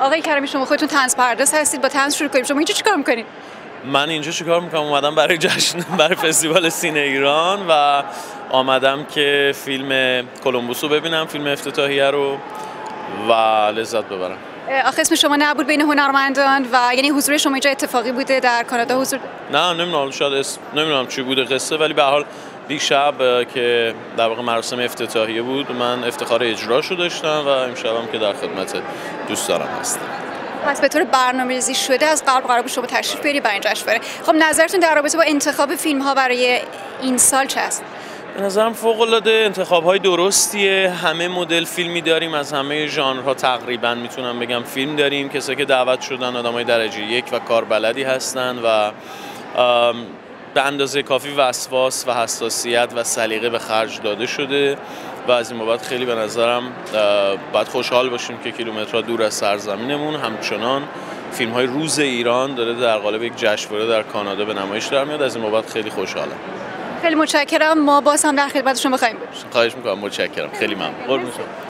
آقای کریمی شما خودتون تنز پرداز هستید. با تنز شروع کنیم. شما اینجا چیکار می‌کنید من اینجا چیکار می‌کنم؟ اومدم برای جشن برای فستیوال سینه ایران و آمدم که فیلم کلمبوس ببینم فیلم افتتاحیه رو و لذت ببرم. آخه اسم شما نبود بین هنرمندان و یعنی حضور شما اینجا اتفاقی بوده در کانادا حضور نه نمی‌دونم شاید اسم نمی‌دونم چی بوده قصه ولی به حال دیشب که در واقع مراسم افتتاحیه بود من افتخار اجراشو داشتم و امشبم که در خدمت دوستانم هستم. پس به طور برنامه‌ریزی شده از قبل قرار بود شما تشریف بیاری برای این جشنواره. خب نظرتون در رابطه با انتخاب فیلم ها برای این سال چه است؟ به نظرم فوق العاده انتخاب های درستیه. همه مدل فیلمی داریم از همه ژانرها تقریبا می‌تونم بگم فیلم داریم. کسایی که دعوت شدن آدمای درجه یک و کاربلدی هستن و به اندازه کافی وسواس و حساسیت و سلیقه به خرج داده شده و از این بابت خیلی به نظرم باید خوشحال باشیم که کیلومترها دور از سرزمینمون. همچنان فیلم های روز ایران داره در قالب یک جشنواره در کانادا به نمایش در میاد. از این بابت خیلی خوشحالم. خیلی متشکرم. ما باز هم در خدمت شما خواهیم بود. خواهش می‌کنم. متشکرم. خیلی ممنون.